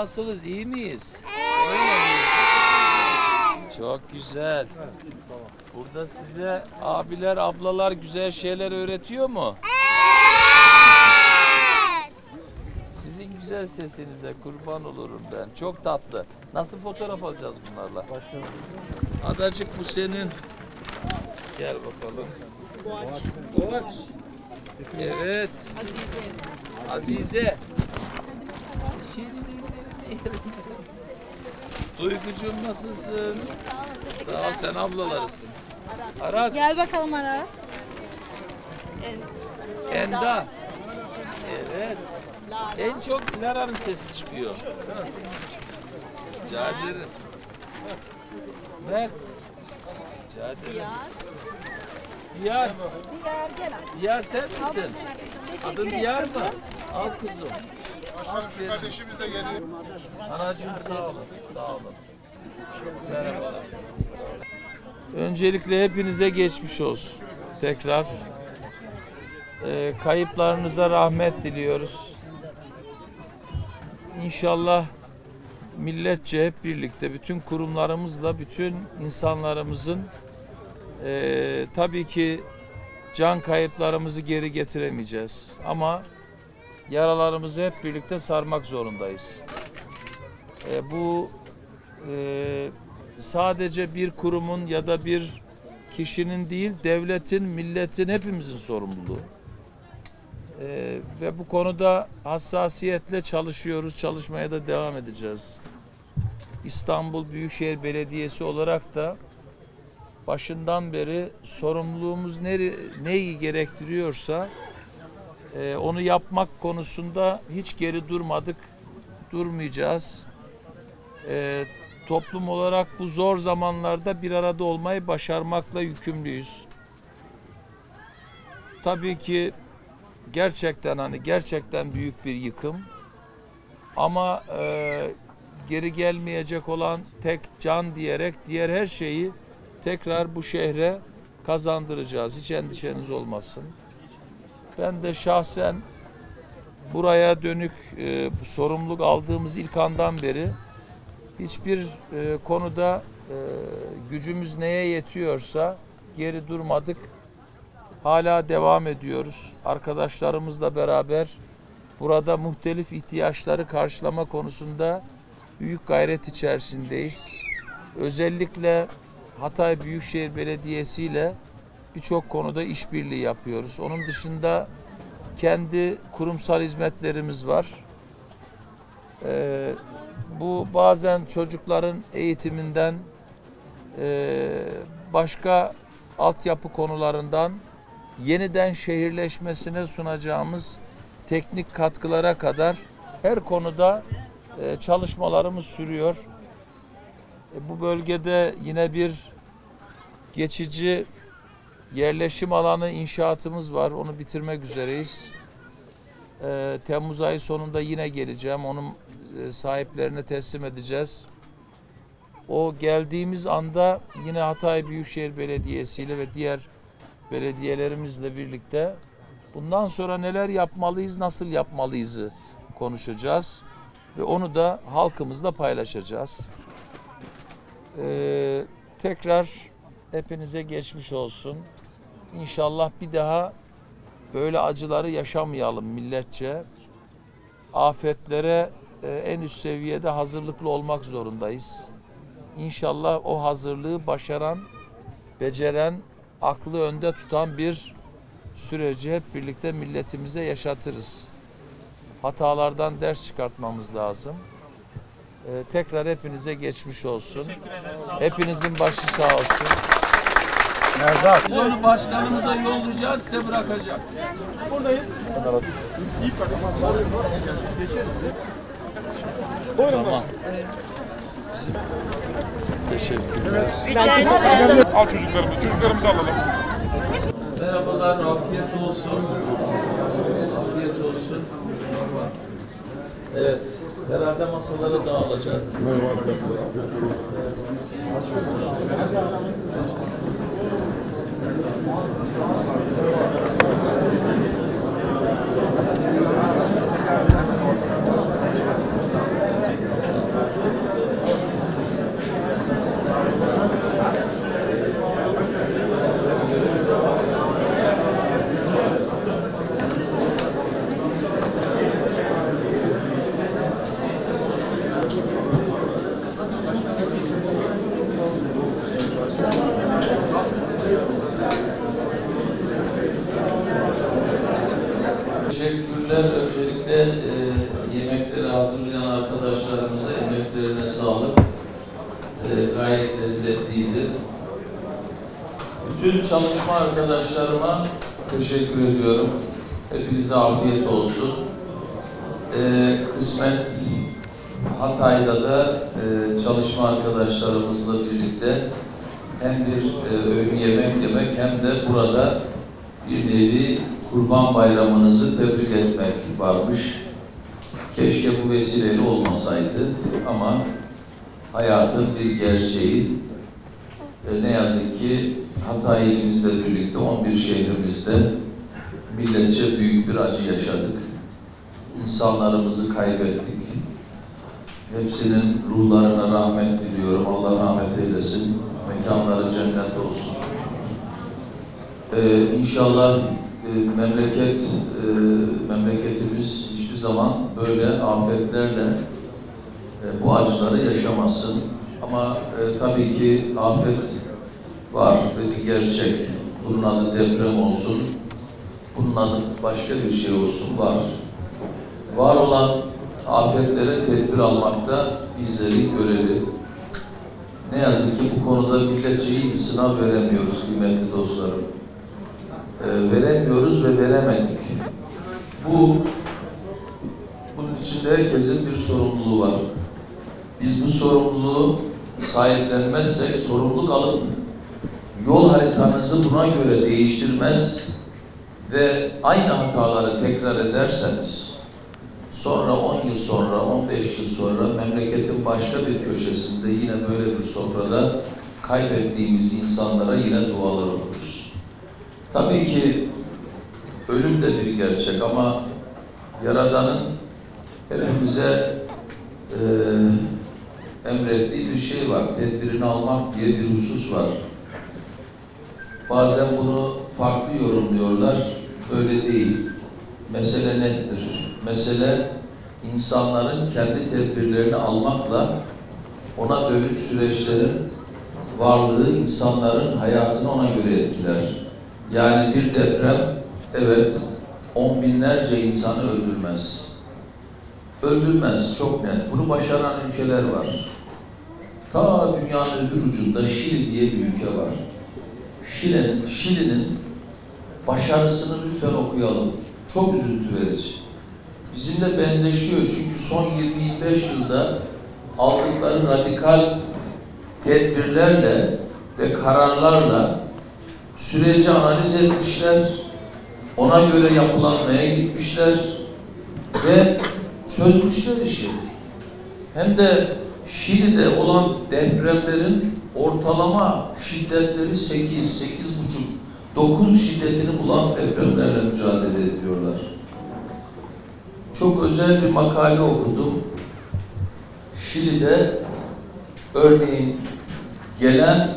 nasılız? iyi miyiz? Miyiz? Çok güzel. Burada size abiler, ablalar güzel şeyler öğretiyor mu? Sizin güzel sesinize kurban olurum ben. Çok tatlı. Nasıl fotoğraf alacağız bunlarla? Adacık bu senin. Gel bakalım. Boğaç. Evet. Azize. Duygucuğum nasılsın? Sağ ol sen ablalarısın. Aras. Gel bakalım ara. Enda. Evet. En çok Lara'nın sesi çıkıyor. Ederim. Mert. Rica ederim. Diyar. Gel gel. Diyar sen misin? Teşekkür Adın ederim. Diyar mı? Al kuzum. Başkanım şu kardeşimiz de geliyor. Anacığım sağ olun. Sağ olun. Öncelikle hepinize geçmiş olsun. Tekrar Ee, kayıplarınıza rahmet diliyoruz. İnşallah milletçe hep birlikte bütün kurumlarımızla bütün insanlarımızın ee, tabii ki can kayıplarımızı geri getiremeyeceğiz ama yaralarımızı hep birlikte sarmak zorundayız. E, bu e, sadece bir kurumun ya da bir kişinin değil, devletin, milletin, hepimizin sorumluluğu. E, ve bu konuda hassasiyetle çalışıyoruz, çalışmaya da devam edeceğiz. İstanbul Büyükşehir Belediyesi olarak da başından beri sorumluluğumuz nere, neyi gerektiriyorsa e, onu yapmak konusunda hiç geri durmadık, durmayacağız. E, toplum olarak bu zor zamanlarda bir arada olmayı başarmakla yükümlüyüz. Tabii ki gerçekten hani gerçekten büyük bir yıkım. Ama e, geri gelmeyecek olan tek can diyerek diğer her şeyi tekrar bu şehre kazandıracağız. Hiç endişeniz olmasın. Ben de şahsen buraya dönük e, sorumluluk aldığımız ilk andan beri hiçbir e, konuda e, gücümüz neye yetiyorsa geri durmadık. Hala devam ediyoruz. Arkadaşlarımızla beraber burada muhtelif ihtiyaçları karşılama konusunda büyük gayret içerisindeyiz. Özellikle Hatay Büyükşehir Belediyesi ile birçok konuda işbirliği yapıyoruz. Onun dışında kendi kurumsal hizmetlerimiz var. Ee, bu bazen çocukların eğitiminden e, başka altyapı konularından yeniden şehirleşmesine sunacağımız teknik katkılara kadar her konuda e, çalışmalarımız sürüyor. E, bu bölgede yine bir geçici yerleşim alanı inşaatımız var. Onu bitirmek üzereyiz. Ee, Temmuz ayı sonunda yine geleceğim. Onun e, sahiplerine teslim edeceğiz. O geldiğimiz anda yine Hatay Büyükşehir Belediyesi ile ve diğer belediyelerimizle birlikte bundan sonra neler yapmalıyız, nasıl yapmalıyızı konuşacağız ve onu da halkımızla paylaşacağız. Ee, tekrar hepinize geçmiş olsun. İnşallah bir daha böyle acıları yaşamayalım milletçe. Afetlere e, en üst seviyede hazırlıklı olmak zorundayız. İnşallah o hazırlığı başaran, beceren, aklı önde tutan bir süreci hep birlikte milletimize yaşatırız. Hatalardan ders çıkartmamız lazım. Ee, tekrar hepinize geçmiş olsun. Hepinizin başı sağ olsun. Biz onu başkanımıza yollayacağız, size bırakacak. Buradayız. Tamam. Bizim- Teşekkürler. Al çocuklarımızı, çocuklarımızı alalım. Merhabalar, afiyet olsun. Afiyet olsun. Evet, herhalde masalara dağılacağız. teşekkürler. Thank you. Teşekkür ediyorum. Hepinize afiyet olsun. E, kısmet Hatay'da da e, çalışma arkadaşlarımızla birlikte hem bir e, öğün yemek yemek hem de burada bir nevi Kurban Bayramınızı tebrik etmek varmış. Keşke bu vesileyle olmasaydı ama hayatın bir gerçeği. E, ne yazık ki Hatay ilimizle birlikte 11 şehrimizde milletçe büyük bir acı yaşadık. İnsanlarımızı kaybettik. Hepsinin ruhlarına rahmet diliyorum. Allah rahmet eylesin. Mekanları cennet olsun. Ee, inşallah e, memleket e, memleketimiz hiçbir zaman böyle afetlerle e, bu acıları yaşamasın. Ama e, tabii ki afet var ve bir gerçek. Bunun adı deprem olsun, bunun adı başka bir şey olsun var. Var olan afetlere tedbir almakta bizlerin görevi. Ne yazık ki bu konuda milletçe iyi bir sınav veremiyoruz kıymetli dostlarım. Ee, veremiyoruz ve veremedik. Bu bunun içinde herkesin bir sorumluluğu var. Biz bu sorumluluğu sahiplenmezsek, sorumluluk alıp yol haritanızı buna göre değiştirmez ve aynı hataları tekrar ederseniz sonra 10 yıl sonra, 15 yıl sonra memleketin başka bir köşesinde yine böyle bir sofrada kaybettiğimiz insanlara yine dualar okuruz. Tabii ki ölüm de bir gerçek ama Yaradan'ın hepimize e, emrettiği bir şey var. Tedbirini almak diye bir husus var. Bazen bunu farklı yorumluyorlar. Öyle değil. Mesele nettir. Mesele insanların kendi tedbirlerini almakla ona dönük süreçlerin varlığı insanların hayatını ona göre etkiler. Yani bir deprem evet on binlerce insanı öldürmez. Öldürmez çok net. Bunu başaran ülkeler var. Ta dünyanın öbür ucunda Şili diye bir ülke var. Şili'nin Şili'nin başarısını lütfen okuyalım. Çok üzüntü verici. Bizimle benzeşiyor çünkü son 20-25 yılda aldıkları radikal tedbirlerle ve kararlarla süreci analiz etmişler, ona göre yapılanmaya gitmişler ve çözmüşler işi. Hem de Şili'de olan depremlerin ortalama şiddetleri 8, 8,5, 9 şiddetini bulan depremlerle mücadele ediyorlar. Çok özel bir makale okudum. Şili'de örneğin gelen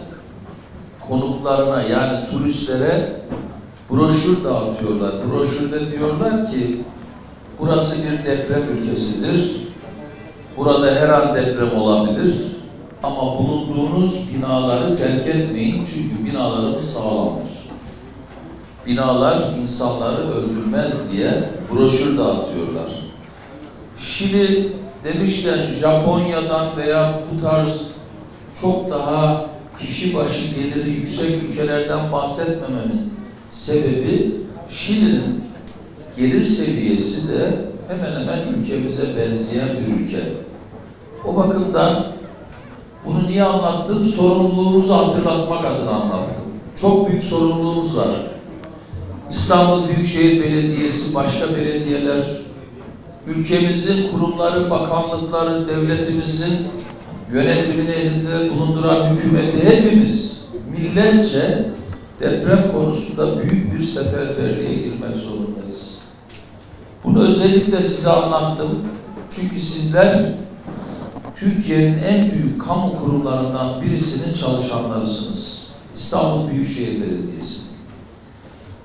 konuklarına yani turistlere broşür dağıtıyorlar. Broşürde diyorlar ki burası bir deprem ülkesidir. Burada her an deprem olabilir. Ama bulunduğunuz binaları terk etmeyin çünkü binalarımız sağlamdır. Binalar insanları öldürmez diye broşür dağıtıyorlar. Şili demişken Japonya'dan veya bu tarz çok daha kişi başı geliri yüksek ülkelerden bahsetmememin sebebi Şili'nin gelir seviyesi de hemen hemen ülkemize benzeyen bir ülke. O bakımdan bunu niye anlattım? Sorumluluğumuzu hatırlatmak adına anlattım. Çok büyük sorumluluğumuz var. İstanbul Büyükşehir Belediyesi, başka belediyeler, ülkemizin kurumları, bakanlıkları, devletimizin yönetimini elinde bulunduran hükümeti hepimiz milletçe deprem konusunda büyük bir seferberliğe girmek zorundayız. Bunu özellikle size anlattım. Çünkü sizler Türkiye'nin en büyük kamu kurumlarından birisinin çalışanlarısınız. İstanbul Büyükşehir Belediyesi.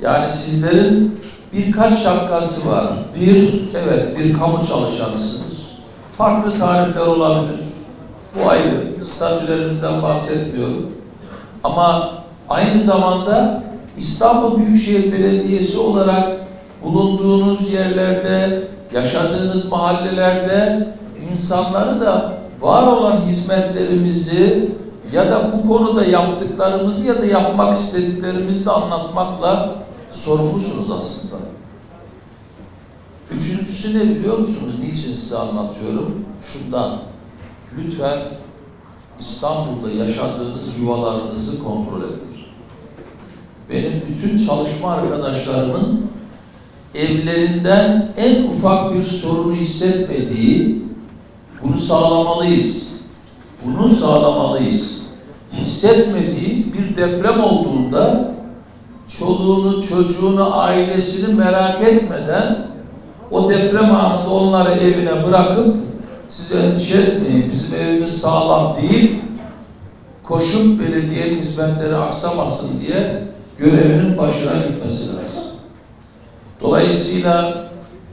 Yani sizlerin birkaç şapkası var. Bir, evet bir kamu çalışanısınız. Farklı tarifler olabilir. Bu ayrı. Statülerimizden bahsetmiyorum. Ama aynı zamanda İstanbul Büyükşehir Belediyesi olarak bulunduğunuz yerlerde, yaşadığınız mahallelerde insanları da var olan hizmetlerimizi ya da bu konuda yaptıklarımızı ya da yapmak istediklerimizi de anlatmakla sorumlusunuz aslında. Üçüncüsü ne biliyor musunuz? Niçin size anlatıyorum? Şundan. Lütfen İstanbul'da yaşadığınız yuvalarınızı kontrol ettir. Benim bütün çalışma arkadaşlarımın evlerinden en ufak bir sorunu hissetmediği, bunu sağlamalıyız. Bunu sağlamalıyız. Hissetmediği bir deprem olduğunda çoluğunu, çocuğunu, ailesini merak etmeden o deprem anında onları evine bırakıp siz endişe etmeyin bizim evimiz sağlam değil koşup belediyenin hizmetleri aksamasın diye görevinin başına gitmesi lazım. Dolayısıyla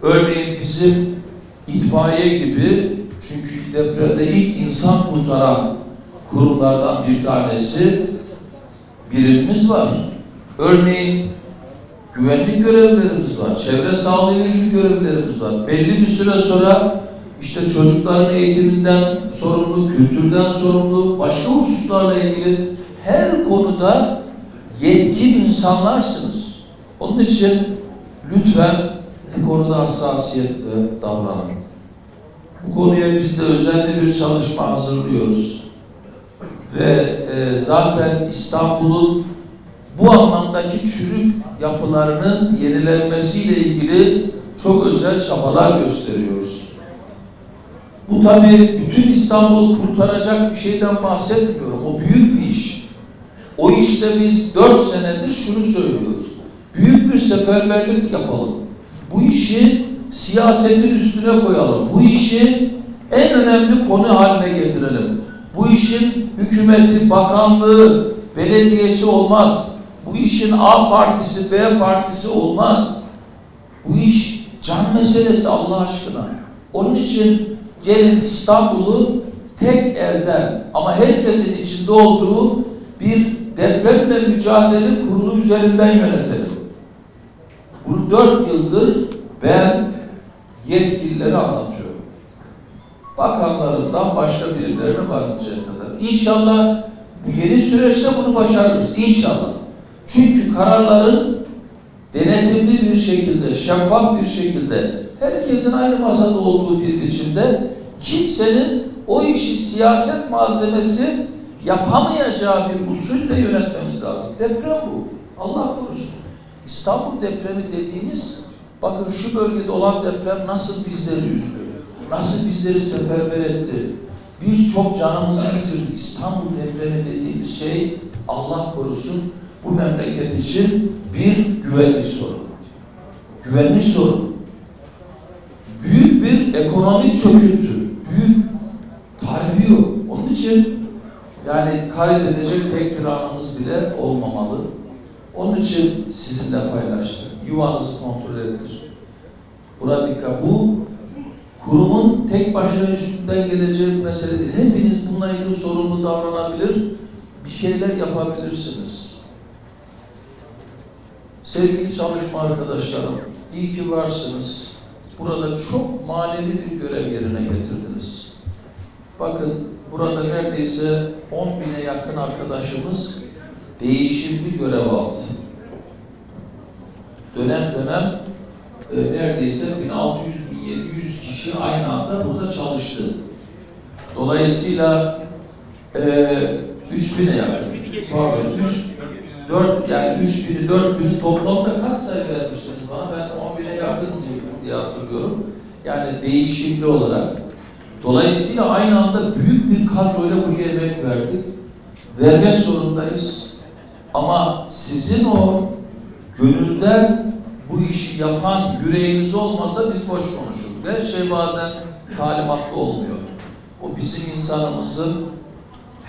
örneğin bizim itfaiye gibi çünkü depremde ilk insan kurtaran kurumlardan bir tanesi birimimiz var. Örneğin güvenlik görevlerimiz var, çevre sağlığı ile ilgili görevlerimiz var. Belli bir süre sonra işte çocukların eğitiminden sorumlu, kültürden sorumlu, başka hususlarla ilgili her konuda yetkin insanlarsınız. Onun için lütfen bu konuda hassasiyetle davranın. Bu konuya biz de özel bir çalışma hazırlıyoruz. Ve e, zaten İstanbul'un bu anlamdaki çürük yapılarının yenilenmesiyle ilgili çok özel çabalar gösteriyoruz. Bu tabii bütün İstanbul'u kurtaracak bir şeyden bahsetmiyorum. O büyük bir iş. O işte biz dört senedir şunu söylüyoruz. Büyük bir seferberlik yapalım. Bu işi siyasetin üstüne koyalım. Bu işi en önemli konu haline getirelim. Bu işin hükümeti, bakanlığı, belediyesi olmaz. Bu işin A partisi, B partisi olmaz. Bu iş can meselesi Allah aşkına. Onun için gelin İstanbul'u tek elden ama herkesin içinde olduğu bir depremle mücadele kurulu üzerinden yönetelim. Bunu dört yıldır ben yetkilileri anlatıyorum. Bakanlarından başka birilerine varıncaya kadar. İnşallah bu yeni süreçte bunu başarırız. İnşallah. Çünkü kararların denetimli bir şekilde, şeffaf bir şekilde, herkesin aynı masada olduğu bir biçimde kimsenin o işi siyaset malzemesi yapamayacağı bir usulle yönetmemiz lazım. Deprem bu. Allah korusun. İstanbul depremi dediğimiz, bakın şu bölgede olan deprem nasıl bizleri üzdü, nasıl bizleri seferber etti. Biz çok canımızı bitirdi. İstanbul depremi dediğimiz şey Allah korusun bu memleket için bir güvenlik sorunu. Güvenlik sorunu. Büyük bir ekonomik çöküntü. Büyük tarifi yok. Onun için yani kaybedecek tek bir anımız bile olmamalı. Onun için sizinle paylaştım. Yuvanızı kontrol ettir. Buna dikkat. Bu kurumun tek başına üstünden geleceği bir mesele değil. Hepiniz bununla ilgili sorumlu davranabilir, bir şeyler yapabilirsiniz. Sevgili çalışma arkadaşlarım, iyi ki varsınız. Burada çok manevi bir görev yerine getirdiniz. Bakın burada neredeyse 10 bine yakın arkadaşımız değişimli görev aldı. Dönem dönem e, neredeyse 1600-1700 kişi aynı anda burada çalıştı. Dolayısıyla e, 3000'e yakın. Pardon, 3, 4 yani 3000'i 4000 toplamda kaç sayı vermiştiniz bana? Ben 10.000'e yakın diye hatırlıyorum. Yani değişimli olarak. Dolayısıyla aynı anda büyük bir kadroyla buraya emek verdik. Vermek zorundayız. Ama sizin o gönülden bu işi yapan yüreğiniz olmasa biz boş konuşuruz. Her şey bazen talimatlı olmuyor. O bizim insanımızın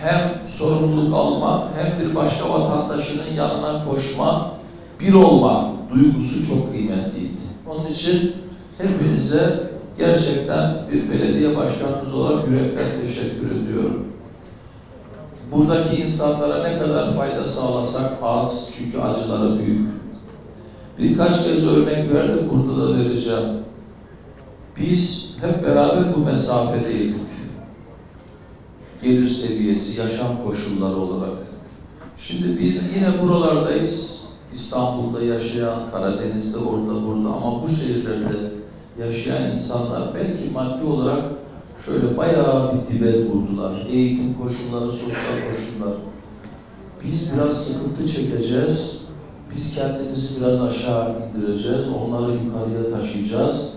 hem sorumluluk alma hem bir başka vatandaşının yanına koşma, bir olma duygusu çok kıymetliydi. Onun için hepinize gerçekten bir belediye başkanımız olarak yürekten teşekkür ediyorum. Buradaki insanlara ne kadar fayda sağlasak az çünkü acıları büyük. Birkaç kez örnek verdim, burada da vereceğim. Biz hep beraber bu mesafedeydik. Gelir seviyesi, yaşam koşulları olarak. Şimdi biz yine buralardayız. İstanbul'da yaşayan, Karadeniz'de, orada burada ama bu şehirlerde yaşayan insanlar belki maddi olarak şöyle bayağı bir dibe vurdular. Eğitim koşulları, sosyal koşullar. Biz biraz sıkıntı çekeceğiz. Biz kendimizi biraz aşağı indireceğiz. Onları yukarıya taşıyacağız.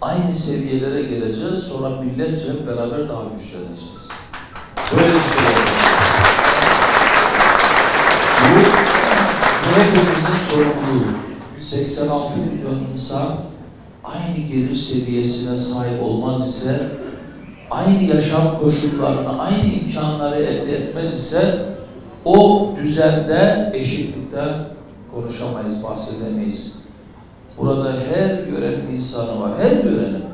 Aynı seviyelere geleceğiz. Sonra milletçe beraber daha güçleneceğiz. Böyle şey. Bu, bu hepimizin sorumluluğu. 86 milyon insan aynı gelir seviyesine sahip olmaz ise, aynı yaşam koşullarını, aynı imkanları elde etmez ise, o düzende eşitlikten konuşamayız, bahsedemeyiz. Burada her yörenin insanı var, her yörenin.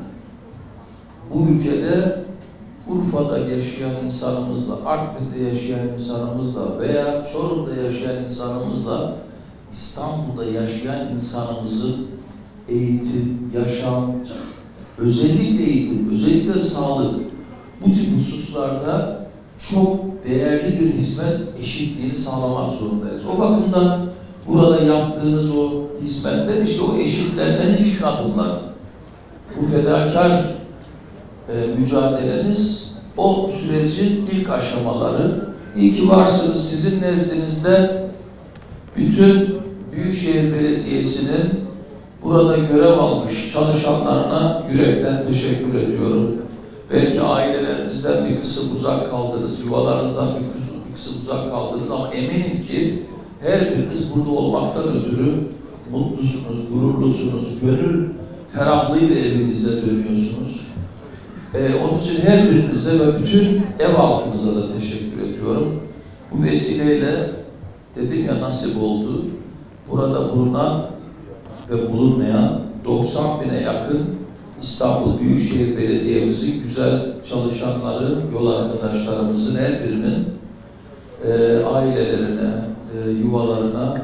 Bu ülkede Urfa'da yaşayan insanımızla, Artvin'de yaşayan insanımızla veya Çorum'da yaşayan insanımızla İstanbul'da yaşayan insanımızın eğitim, yaşam, özellikle eğitim, özellikle sağlık bu tip hususlarda çok değerli bir hizmet eşitliğini sağlamak zorundayız. O bakımdan burada yaptığınız o hizmetler işte o eşitlenmenin ilk adımları. Bu fedakar e, mücadeleniz o sürecin ilk aşamaları. İyi ki varsınız. Sizin nezdinizde bütün Büyükşehir Belediyesi'nin burada görev almış çalışanlarına yürekten teşekkür ediyorum. Belki ailelerinizden bir kısım uzak kaldınız, yuvalarınızdan bir kısım, bir kısım uzak kaldınız ama eminim ki her biriniz burada olmaktan ötürü mutlusunuz, gururlusunuz, gönül ferahlığıyla evinize dönüyorsunuz. Ee, onun için her birinize ve bütün ev halkımıza da teşekkür ediyorum. Bu vesileyle dedim ya nasip oldu. Burada bulunan ve bulunmayan 90 bine yakın İstanbul Büyükşehir Belediye'mizin güzel çalışanları, yol arkadaşlarımızın her birinin e, ailelerine, e, yuvalarına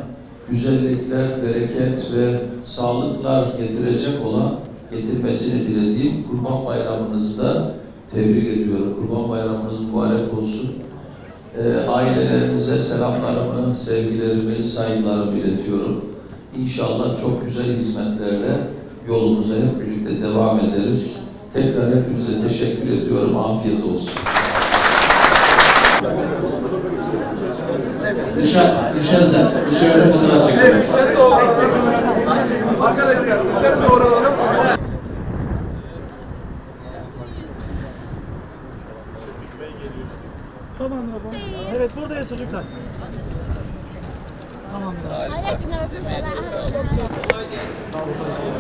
güzellikler, bereket ve sağlıklar getirecek olan getirmesini dilediğim Kurban Bayramınızı da tebrik ediyorum. Kurban Bayramınız mübarek olsun. E, ailelerimize selamlarımı, sevgilerimi, saygılarımı iletiyorum. İnşallah çok güzel hizmetlerle yolumuza hep birlikte devam ederiz. Tekrar hepinize teşekkür ediyorum. Afiyet olsun. Dışarı, dışarıda, dışarıda fotoğraf çekiyoruz. Arkadaşlar dışarı doğru alalım. Evet buradayız çocuklar. farklı